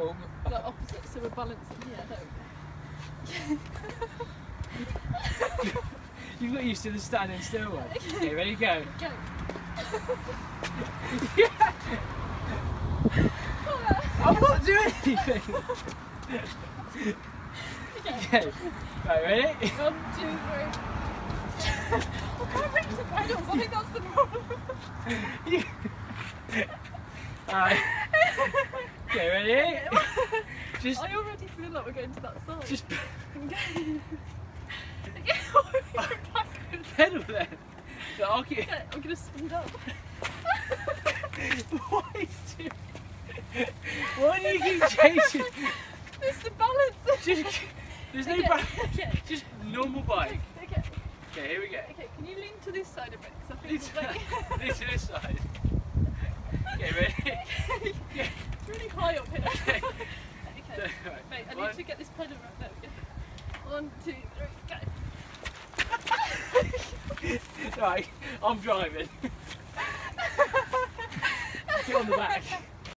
Oh, Like opposite, so we're balancing here. No. you got used to the standing still one. Okay, ready, go. Go. I'm not doing anything. okay, right, ready? One, two, three. I can't reach the pedals. I think that's the problem. Alright. Okay, ready? Just, I already feel like we're going to that side. just pedal then. So I'll keep. Okay, I'm gonna speed up. Why do you? Why do you keep chasing? It's the balance. Just, there's no Okay, back. okay. Just normal bike. Okay, Okay, here we go. okay, can you lean to this side a bit? Because I think it's like, this this side. Okay, ready? Yeah. Okay. okay. I need to get this pedal right there. One, two, three, go. Right, I'm driving. Get on the back.